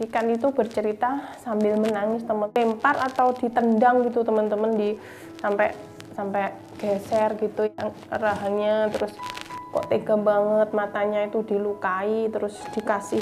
Kikan itu bercerita sambil menangis teman. Lempar atau ditendang gitu teman-teman di sampai sampai geser gitu yang rahangnya. Terus kok tega banget matanya itu dilukai terus dikasih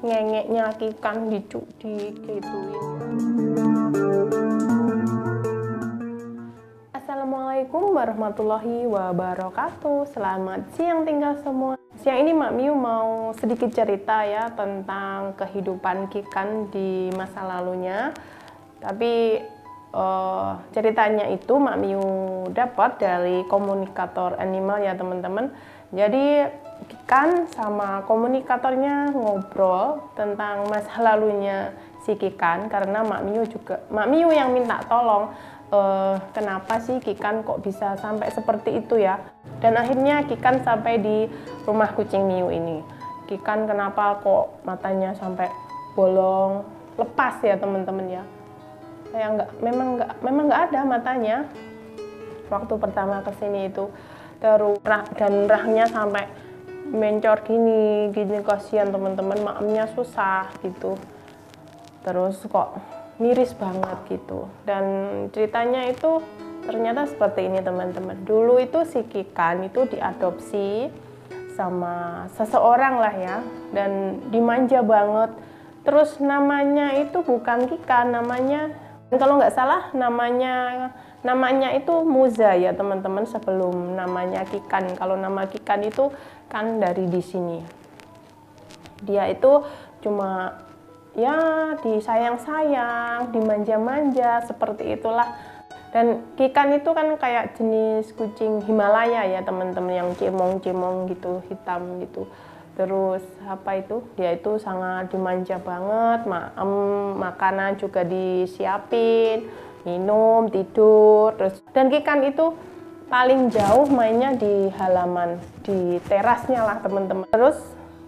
ngengeknya Kikan dicu digituin Assalamualaikum warahmatullahi wabarakatuh Selamat siang tinggal semua Siang ini Mak Miu mau sedikit cerita ya tentang kehidupan Kikan di masa lalunya. Tapi uh, ceritanya itu Mak Miu dapat dari komunikator animal ya teman-teman. Jadi Kikan sama komunikatornya ngobrol tentang masa lalunya si Kikan karena Mak Miu juga Mak Miu yang minta tolong uh, kenapa sih Kikan kok bisa sampai seperti itu ya? Dan akhirnya Kikan sampai di rumah kucing Miu ini. Kikan kenapa kok matanya sampai bolong? Lepas ya teman-teman ya. Kayak nggak memang nggak memang nggak ada matanya. Waktu pertama ke sini itu terus dan rahnya sampai mencor gini gini kasihan teman-teman maamnya susah gitu. Terus kok miris banget gitu. Dan ceritanya itu ternyata seperti ini teman-teman. Dulu itu si Kikan itu diadopsi sama seseorang lah ya dan dimanja banget. Terus namanya itu bukan Kikan namanya kalau nggak salah namanya namanya itu Muza ya teman-teman sebelum namanya Kikan. Kalau nama Kikan itu kan dari di sini. Dia itu cuma ya disayang-sayang, dimanja-manja, seperti itulah. Dan Kikan itu kan kayak jenis kucing Himalaya ya teman-teman yang cemong-cemong gitu, hitam gitu. Terus apa itu? Dia itu sangat dimanja banget, ma um, makanan juga disiapin, minum, tidur, terus dan Kikan itu paling jauh mainnya di halaman, di terasnya lah teman-teman. Terus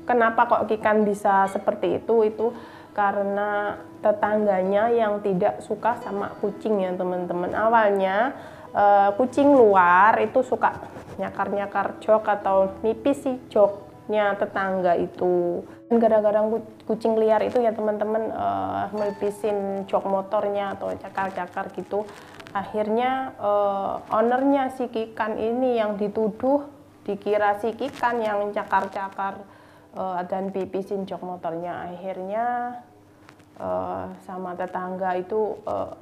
kenapa kok Kikan bisa seperti itu? Itu karena tetangganya yang tidak suka sama kucing ya teman-teman. Awalnya uh, kucing luar itu suka nyakar-nyakar jok atau nipis si joknya tetangga itu. Gara-gara kucing liar itu ya teman-teman uh, melipisin jok motornya atau cakar-cakar gitu. Akhirnya uh, ownernya si Kikan ini yang dituduh dikira si Kikan yang cakar-cakar dan pipisin jok motornya. Akhirnya uh, sama tetangga itu uh,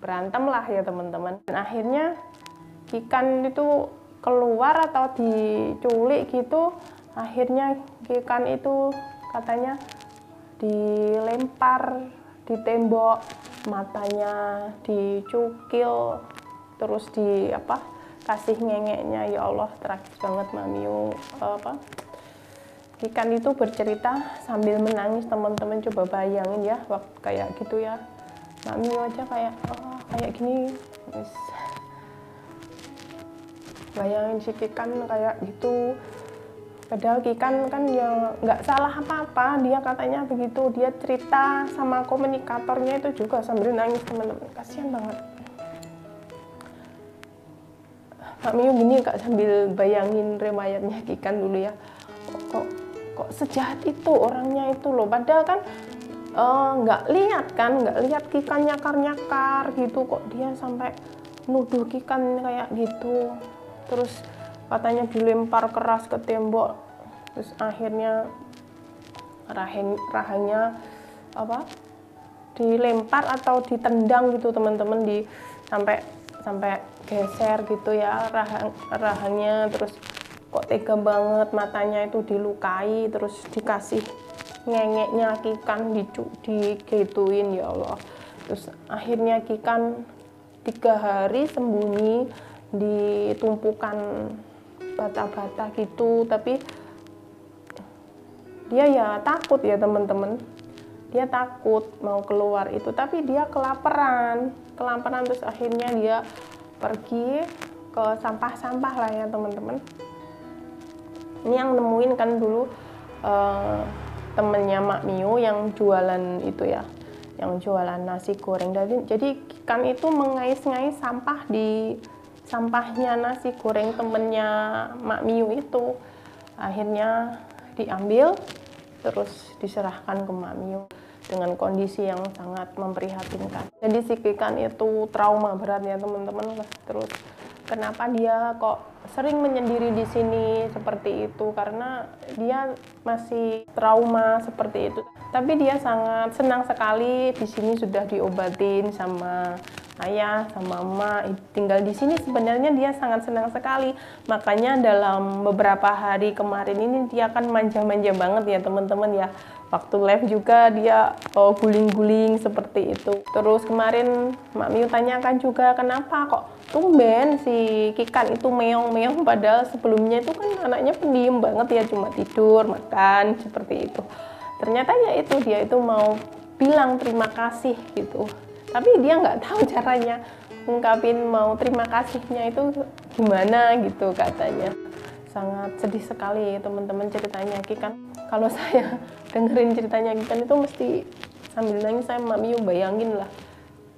berantem lah ya teman-teman. Dan akhirnya Kikan itu keluar atau diculik gitu akhirnya Kikan itu katanya dilempar di tembok matanya dicukil terus di apa kasih ngengeknya ya Allah tragis banget Mamiu apa Ikan itu bercerita sambil menangis teman-teman coba bayangin ya waktu kayak gitu ya. Mbak Mio aja kayak oh, kayak gini. Bayangin si Kikan kayak gitu. Padahal Kikan kan ya nggak salah apa-apa dia katanya begitu. Dia cerita sama komunikatornya itu juga sambil nangis teman-teman. Kasihan banget. Mbak Mio gini kak sambil bayangin riwayatnya Kikan dulu ya. Kok kok sejahat itu orangnya itu loh. Padahal kan eh, nggak uh, lihat kan nggak lihat kikan nyakar nyakar gitu. Kok dia sampai nuduh kikan kayak gitu. Terus katanya dilempar keras ke tembok. Terus akhirnya rahen rahangnya apa? Dilempar atau ditendang gitu teman-teman di sampai sampai geser gitu ya rahang rahangnya. Terus kok tega banget matanya itu dilukai terus dikasih ngengeknya Kikan dicu digituin ya Allah. Terus akhirnya Kikan tiga hari sembunyi di tumpukan bata-bata gitu tapi dia ya takut ya teman-teman dia takut mau keluar itu tapi dia kelaparan. Kelaparan terus akhirnya dia pergi ke sampah-sampah lah ya teman-teman ini yang nemuin kan dulu uh, temennya Mak Mio yang jualan itu ya yang jualan nasi goreng jadi jadi kan itu mengais-ngais sampah di sampahnya nasi goreng temennya Mak Mio itu akhirnya diambil terus diserahkan ke Mak Mio dengan kondisi yang sangat memprihatinkan. Jadi si Kikan itu trauma berat ya teman-teman. Terus kenapa dia kok sering menyendiri di sini seperti itu karena dia masih trauma seperti itu. Tapi dia sangat senang sekali di sini sudah diobatin sama ayah sama mama tinggal di sini sebenarnya dia sangat senang sekali. Makanya dalam beberapa hari kemarin ini dia akan manja-manja banget ya teman-teman ya. Waktu live juga dia oh, guling-guling seperti itu. Terus kemarin Mak Miu tanyakan juga kenapa kok tumben si Kikan itu meong-meong? Padahal sebelumnya itu kan anaknya pendiam banget ya cuma tidur makan seperti itu. Ternyata ya itu dia itu mau bilang terima kasih gitu tapi dia nggak tahu caranya ungkapin mau terima kasihnya itu gimana gitu katanya. Sangat sedih sekali teman-teman ceritanya Ki kan. Kalau saya dengerin ceritanya Ki kan itu mesti sambil nangis saya mami bayangin lah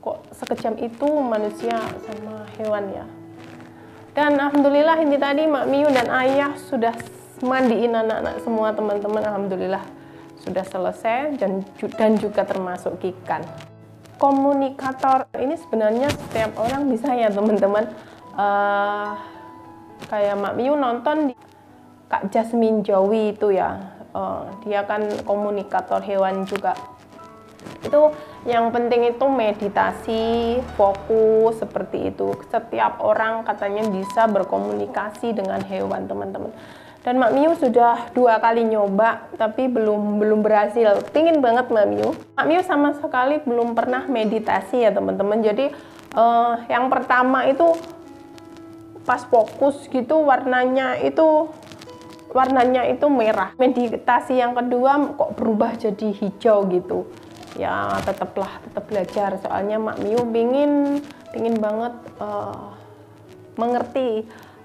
kok sekejam itu manusia sama hewan ya. Dan alhamdulillah ini tadi Mak Miu dan ayah sudah mandiin anak-anak semua teman-teman. Alhamdulillah sudah selesai dan dan juga termasuk Kikan komunikator. Ini sebenarnya setiap orang bisa ya teman-teman. Uh, kayak Mak Miu nonton di Kak Jasmine Jowi itu ya. Uh, dia kan komunikator hewan juga. Itu yang penting itu meditasi fokus seperti itu. Setiap orang katanya bisa berkomunikasi dengan hewan teman-teman dan Mak Miu sudah dua kali nyoba tapi belum belum berhasil. Pingin banget Mak Miu. Mak Miu sama sekali belum pernah meditasi ya teman-teman. Jadi uh, yang pertama itu pas fokus gitu warnanya itu warnanya itu merah. Meditasi yang kedua kok berubah jadi hijau gitu. Ya tetaplah tetap belajar. Soalnya Mak Miu pingin pingin banget uh, mengerti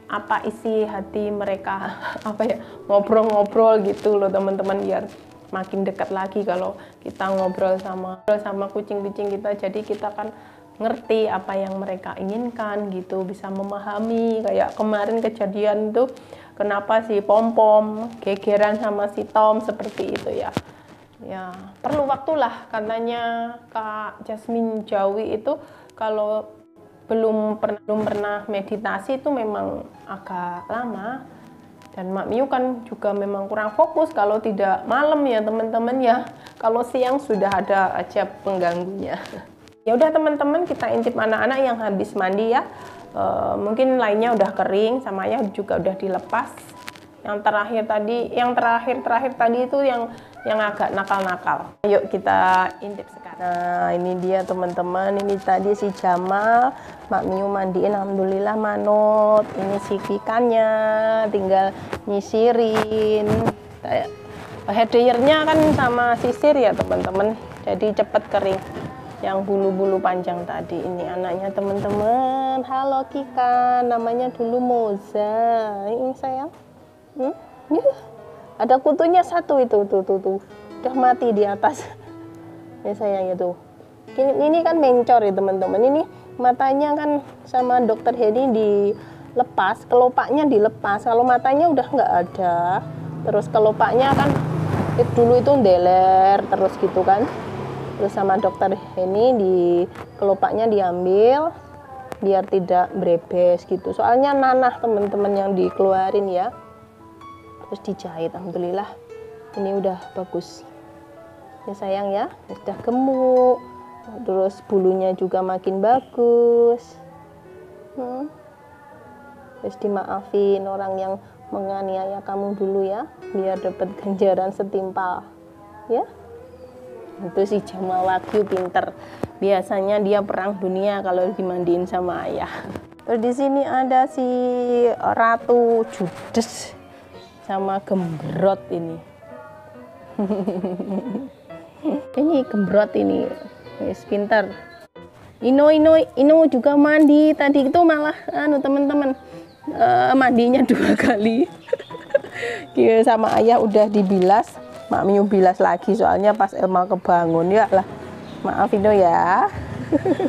apa isi hati mereka apa ya ngobrol-ngobrol gitu loh teman-teman biar makin dekat lagi kalau kita ngobrol sama sama kucing-kucing kita. Jadi kita kan ngerti apa yang mereka inginkan gitu bisa memahami. Kayak kemarin kejadian tuh kenapa si pom pom gegeran sama si Tom seperti itu ya. Ya perlu waktulah. Katanya Kak Jasmine Jawi itu kalau belum pernah belum pernah meditasi itu memang agak lama. Dan Mak Miu kan juga memang kurang fokus kalau tidak malam ya teman-teman ya. Kalau siang sudah ada aja pengganggunya. Ya udah teman-teman kita intip anak-anak yang habis mandi ya. E, mungkin lainnya udah kering sama ya juga udah dilepas yang terakhir tadi yang terakhir terakhir tadi itu yang yang agak nakal-nakal. Yuk kita intip sekarang. Nah ini dia teman-teman. Ini tadi si Jamal. Mak Miu mandiin Alhamdulillah manut. Ini si Kikannya tinggal nyisirin. Hair dryernya kan sama sisir ya teman-teman. Jadi cepet kering. Yang bulu-bulu panjang tadi. Ini anaknya teman-teman. Halo Kika. Namanya dulu Moza. Ini sayang hmm? ada kutunya satu itu tuh tuh tuh. Udah mati di atas. Ya sayang itu ini, ini kan mencor ya teman-teman. Ini matanya kan sama dokter Hedi dilepas kelopaknya dilepas. Kalau matanya udah nggak ada terus kelopaknya kan dulu itu deler terus gitu kan. Terus sama dokter Heni di kelopaknya diambil biar tidak brebes gitu. Soalnya nanah teman-teman yang dikeluarin ya terus dijahit. Alhamdulillah ini udah bagus. Ya sayang ya sudah gemuk. Terus bulunya juga makin bagus. Hmm. terus dimaafin orang yang menganiaya kamu dulu ya biar dapat ganjaran setimpal. Ya. Itu si Jamal Wagyu pinter. Biasanya dia perang dunia kalau dimandiin sama ayah. Terus di sini ada si Ratu Judes sama Gembrot ini. Ini gembrot ini. Wis pintar. Ino Ino Ino juga mandi. Tadi itu malah anu teman-teman uh, mandinya dua kali. Sama ayah udah dibilas. Mak Miu bilas lagi soalnya pas Elma kebangun ya lah. Maaf Ino ya.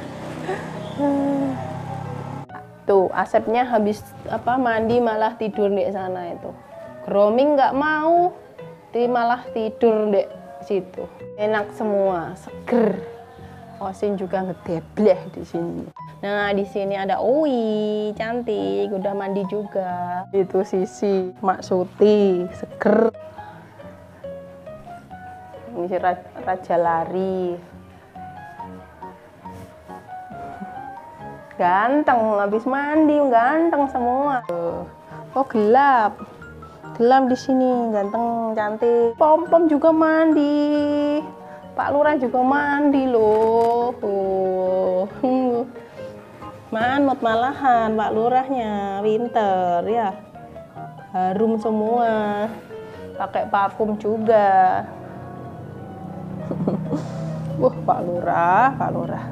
Tuh asepnya habis apa mandi malah tidur di sana itu grooming nggak mau di malah tidur dek. Situ. Enak semua seger. Osin juga ngedebleh di sini. Nah di sini ada Ui cantik. Udah mandi juga. Itu sisi Mak Suti seger. Ini Raja Lari. Ganteng habis mandi ganteng semua. Oh gelap gelap di sini ganteng cantik pom pom juga mandi Pak Lurah juga mandi loh oh. manut malahan Pak Lurahnya winter ya harum semua pakai parfum juga Wah, Pak Lurah, Pak Lurah.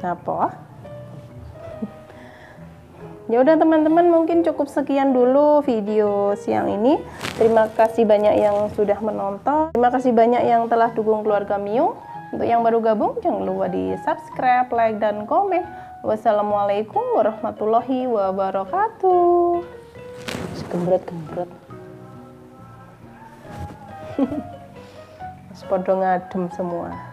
Apa? Ya udah teman-teman mungkin cukup sekian dulu video siang ini. Terima kasih banyak yang sudah menonton. Terima kasih banyak yang telah dukung keluarga Mio. Untuk yang baru gabung jangan lupa di subscribe, like, dan komen. Wassalamualaikum warahmatullahi wabarakatuh. Gembrot-gembrot. Sepodo ngadem semua.